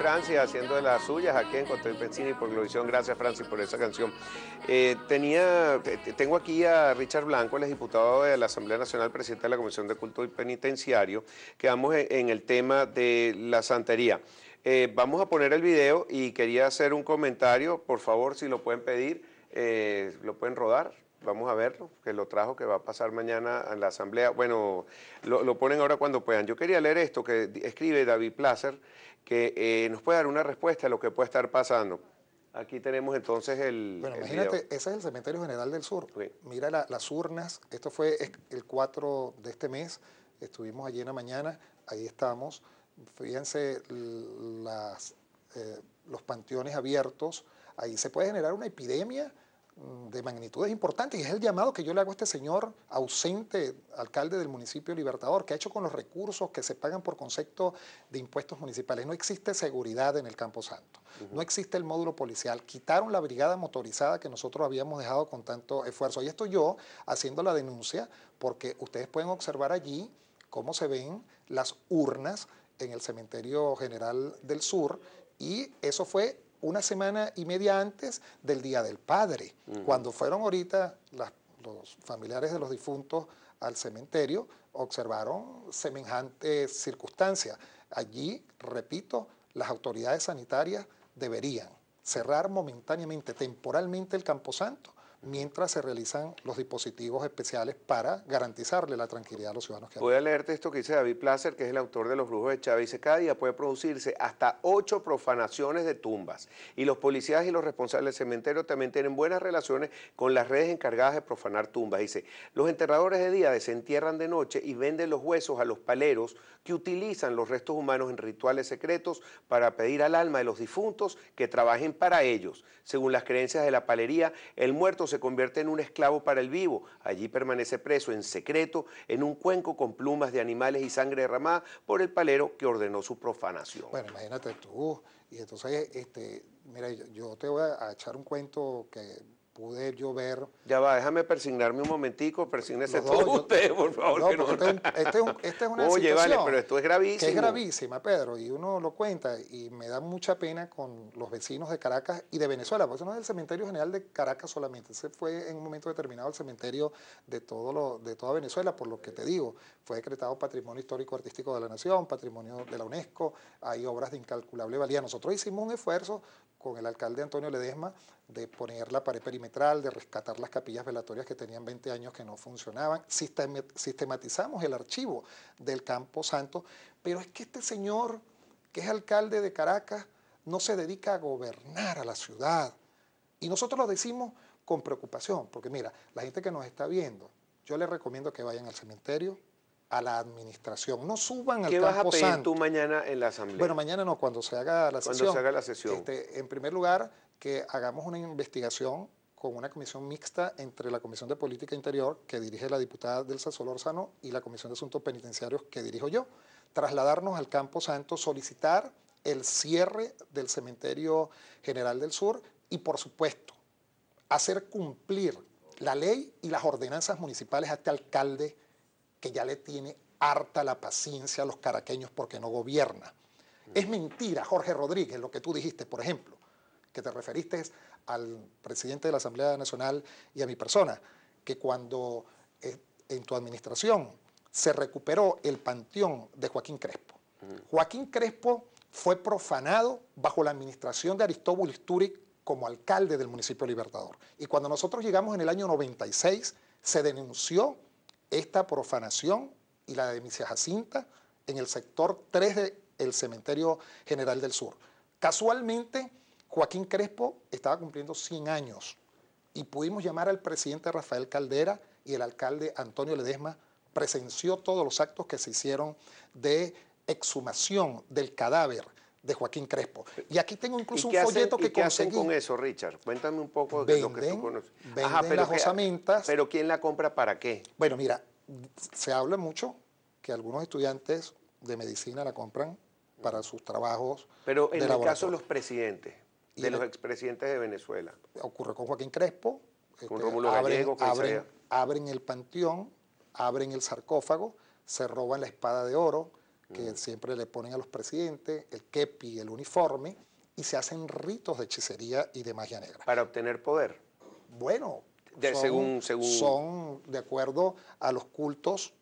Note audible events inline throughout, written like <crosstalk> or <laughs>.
Francis haciendo de las suyas aquí en Cotel Pensini por Glorivisión. Gracias, Francis, por esa canción. Eh, tenía, tengo aquí a Richard Blanco, el diputado de la Asamblea Nacional, presidente de la Comisión de Culto y Penitenciario. Quedamos en, en el tema de la santería. Eh, vamos a poner el video y quería hacer un comentario, por favor, si lo pueden pedir, eh, lo pueden rodar. Vamos a verlo, que lo trajo, que va a pasar mañana en la asamblea. Bueno, lo, ponen ahora cuando puedan. Yo quería leer esto que escribe David Placer, que eh, nos puede dar una respuesta a lo que puede estar pasando. Aquí tenemos entonces el. Bueno, imagínate, ese es el Cementerio General del Sur. Mira las urnas. Esto fue el 4 de este mes. Estuvimos allí en la mañana. Ahí estamos. Fíjense las, eh, los panteones abiertos. Ahí se puede generar una epidemia de magnitudes importantes y es el llamado que yo le hago a este señor ausente, alcalde del municipio Libertador, que ha hecho con los recursos que se pagan por concepto de impuestos municipales. No existe seguridad en el Campo Santo, no existe el módulo policial, quitaron la brigada motorizada que nosotros habíamos dejado con tanto esfuerzo. Y estoy yo haciendo la denuncia porque ustedes pueden observar allí cómo se ven las urnas en el Cementerio General del Sur y eso fue una semana y media antes del Día del Padre. Cuando fueron ahorita los familiares de los difuntos al cementerio, observaron semejantes circunstancias. Allí, repito, las autoridades sanitarias deberían cerrar momentáneamente, temporalmente el Camposanto mientras se realizan los dispositivos especiales para garantizarle la tranquilidad a los ciudadanos. Voy a leerte esto que dice David Placer, que es el autor de Los Brujos de Chávez. Dice, cada día puede producirse hasta ocho profanaciones de tumbas y los policías y los responsables del cementerio también tienen buenas relaciones con las redes encargadas de profanar tumbas. Dice, los enterradores de día desentierran de noche y venden los huesos a los paleros que utilizan los restos humanos en rituales secretos para pedir al alma de los difuntos que trabajen para ellos. Según las creencias de la palería, el muerto se convierte en un esclavo para el vivo. Allí permanece preso en secreto en un cuenco con plumas de animales y sangre derramada por el palero que ordenó su profanación. Bueno, imagínate tú. Y entonces, este, mira, yo te voy a echar un cuento que pude yo ver... Ya va, déjame persignarme un momentico, persígnese todo <laughs> usted, por favor. No, que no, este, este, este, es una Oye, vale, pero esto es gravísimo. Que es gravísima, Pedro, y uno lo cuenta, y me da mucha pena con los vecinos de Caracas y de Venezuela, porque eso no es el cementerio general de Caracas solamente, ese fue en un momento determinado el cementerio de, todo lo, de toda Venezuela, por lo que te digo, fue decretado Patrimonio Histórico Artístico de la Nación, Patrimonio de la UNESCO, hay obras de incalculable valía. Nosotros hicimos un esfuerzo con el alcalde Antonio Ledesma de poner la pared perimetral, de rescatar las capillas velatorias que tenían 20 años que no funcionaban. Sistematizamos el archivo del Campo Santo, pero es que este señor, que es alcalde de Caracas, no se dedica a gobernar a la ciudad. Y nosotros lo decimos con preocupación, porque mira, la gente que nos está viendo, yo les recomiendo que vayan al cementerio, a la administración. No suban al ¿Qué vas a pedir tú mañana en la asamblea? Bueno, mañana no, cuando se haga la sesión. Cuando se haga la sesión. Este, en primer lugar, que hagamos una investigación con una comisión mixta entre la Comisión de Política Interior, que dirige la diputada Delsa Solórzano, y la Comisión de Asuntos Penitenciarios, que dirijo yo. Trasladarnos al Campo Santo, solicitar el cierre del Cementerio General del Sur y, por supuesto, hacer cumplir la ley y las ordenanzas municipales a este alcalde que ya le tiene harta la paciencia a los caraqueños porque no gobierna. Es mentira, Jorge Rodríguez, lo que tú dijiste, por ejemplo, que te referiste al presidente de la Asamblea Nacional y a mi persona, que cuando eh, en tu administración se recuperó el panteón de Joaquín Crespo. Joaquín Crespo fue profanado bajo la administración de Aristóbulo Istúriz como alcalde del municipio Libertador. Y cuando nosotros llegamos en el año 96, se denunció esta profanación y la de Misia Jacinta en el sector 3 del Cementerio General del Sur. Casualmente, Joaquín Crespo estaba cumpliendo 100 años y pudimos llamar al presidente Rafael Caldera y el alcalde Antonio Ledesma presenció todos los actos que se hicieron de exhumación del cadáver de Joaquín Crespo. Y aquí tengo incluso un folleto que qué conseguí. hacen con eso, Richard? Cuéntame un poco de lo que tú conoces. Venden pero las osamentas. ¿Pero quién la compra para qué? Bueno, mira, se habla mucho que algunos estudiantes de medicina la compran para sus trabajos Pero en el caso de los presidentes, de los expresidentes de Venezuela. Ocurre con Joaquín Crespo. Con este, Rómulo Gallego, abren el panteón, abren el sarcófago, se roban la espada de oro, que siempre le ponen a los presidentes, el kepi, el uniforme, y se hacen ritos de hechicería y de magia negra. Para obtener poder. Bueno, de, son, según, según... son de acuerdo a los cultos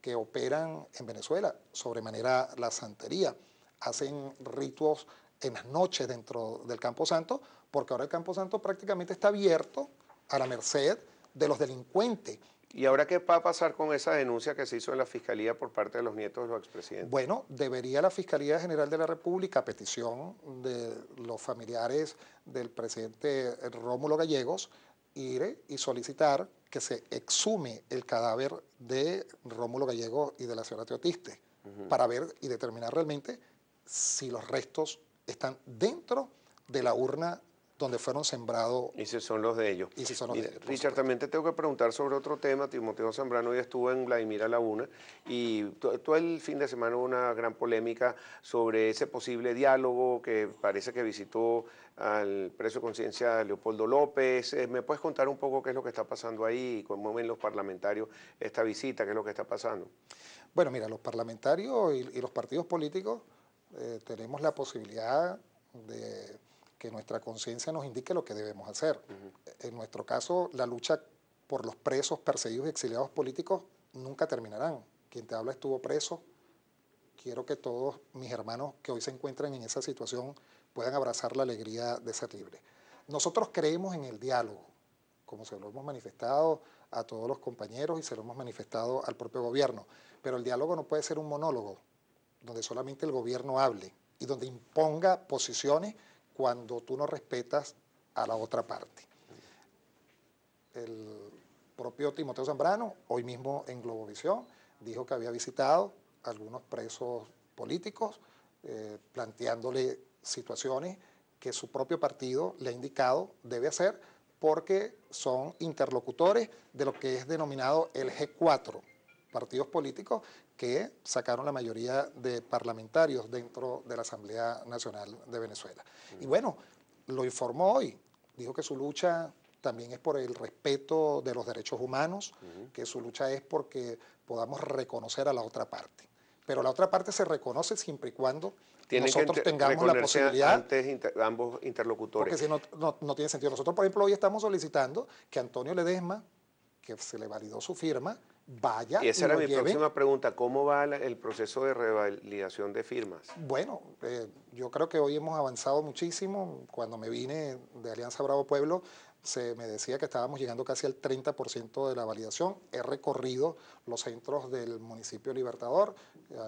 que operan en Venezuela, sobremanera la santería. Hacen ritos en las noches dentro del Campo Santo, porque ahora el Campo Santo prácticamente está abierto a la merced de los delincuentes. ¿Y ahora qué va a pasar con esa denuncia que se hizo en la Fiscalía por parte de los nietos de los expresidentes? Bueno, debería la Fiscalía General de la República, a petición de los familiares del presidente Rómulo Gallegos, ir y solicitar que se exhume el cadáver de Rómulo Gallegos y de la señora Teotiste, para ver y determinar realmente si los restos están dentro de la urna donde fueron sembrados. Y si son los de ellos. Y si son los de ellos. Richard, también te tengo que preguntar sobre otro tema. Timoteo Zambrano hoy estuvo en Vladimir a la una y todo el fin de semana hubo una gran polémica sobre ese posible diálogo que parece que visitó al preso de conciencia Leopoldo López. Eh, ¿Me puedes contar un poco qué es lo que está pasando ahí? ¿Cómo ven los parlamentarios esta visita? ¿Qué es lo que está pasando? Bueno, mira, los parlamentarios y, los partidos políticos eh, tenemos la posibilidad de que nuestra conciencia nos indique lo que debemos hacer. En nuestro caso, la lucha por los presos, perseguidos y exiliados políticos nunca terminarán. Quien te habla estuvo preso. Quiero que todos mis hermanos que hoy se encuentran en esa situación puedan abrazar la alegría de ser libres. Nosotros creemos en el diálogo, como se lo hemos manifestado a todos los compañeros y se lo hemos manifestado al propio gobierno. Pero el diálogo no puede ser un monólogo, donde solamente el gobierno hable y donde imponga posiciones cuando tú no respetas a la otra parte. El propio Timoteo Zambrano, hoy mismo en Globovisión, dijo que había visitado a algunos presos políticos, eh, planteándole situaciones que su propio partido le ha indicado debe hacer porque son interlocutores de lo que es denominado el G4, partidos políticos que sacaron la mayoría de parlamentarios dentro de la Asamblea Nacional de Venezuela. Y bueno, lo informó hoy, dijo que su lucha también es por el respeto de los derechos humanos, que su lucha es porque podamos reconocer a la otra parte. Pero la otra parte se reconoce siempre y cuando nosotros tengamos la posibilidad. Antes ambos interlocutores. Porque si no, no, no, tiene sentido. Nosotros, por ejemplo, hoy estamos solicitando que Antonio Ledesma, que se le validó su firma, vaya. Y esa era mi próxima pregunta, ¿cómo va el proceso de revalidación de firmas? Bueno, eh, yo creo que hoy hemos avanzado muchísimo. Cuando me vine de Alianza Bravo Pueblo, se me decía que estábamos llegando casi al 30% de la validación. He recorrido los centros del municipio Libertador,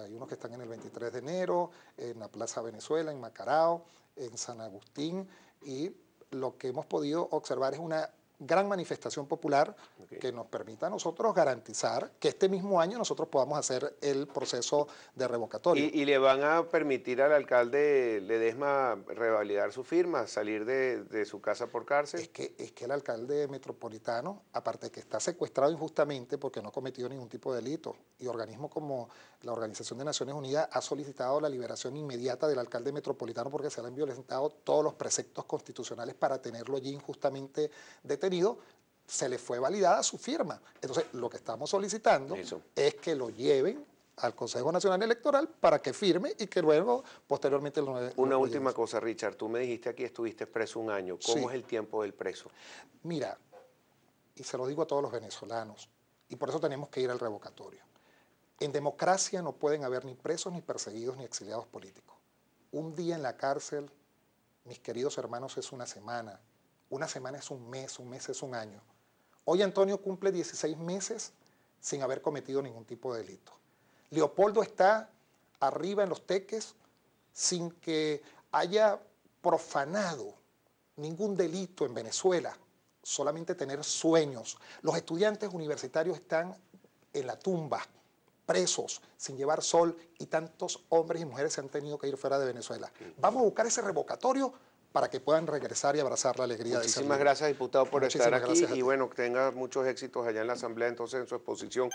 hay unos que están en el 23 de enero, en la Plaza Venezuela, en Macarao, en San Agustín, y lo que hemos podido observar es una gran manifestación popular que nos permita a nosotros garantizar que este mismo año nosotros podamos hacer el proceso de revocatorio. ¿Y, le van a permitir al alcalde Ledesma revalidar su firma, salir de, su casa por cárcel? Es que, es que el alcalde metropolitano, aparte de que está secuestrado injustamente porque no ha cometido ningún tipo de delito, y organismos como la Organización de Naciones Unidas ha solicitado la liberación inmediata del alcalde metropolitano porque se le han violentado todos los preceptos constitucionales para tenerlo allí injustamente detenido se le fue validada su firma. Entonces, lo que estamos solicitando es que lo lleven al Consejo Nacional Electoral para que firme y que luego, posteriormente, lo Una última cosa, Richard. Tú me dijiste aquí estuviste preso un año. ¿Cómo es el tiempo del preso? Mira, y se lo digo a todos los venezolanos, y por eso tenemos que ir al revocatorio. En democracia no pueden haber ni presos, ni perseguidos, ni exiliados políticos. Un día en la cárcel, mis queridos hermanos, es una semana, una semana es un mes, un mes es un año. Hoy Antonio cumple 16 meses sin haber cometido ningún tipo de delito. Leopoldo está arriba en los teques sin que haya profanado ningún delito en Venezuela, solamente tener sueños. Los estudiantes universitarios están en la tumba, presos, sin llevar sol, y tantos hombres y mujeres se han tenido que ir fuera de Venezuela. Vamos a buscar ese revocatorio para que puedan regresar y abrazar la alegría de ser Muchísimas gracias, diputado, por estar aquí y bueno, que tenga muchos éxitos allá en la Asamblea, entonces en su exposición.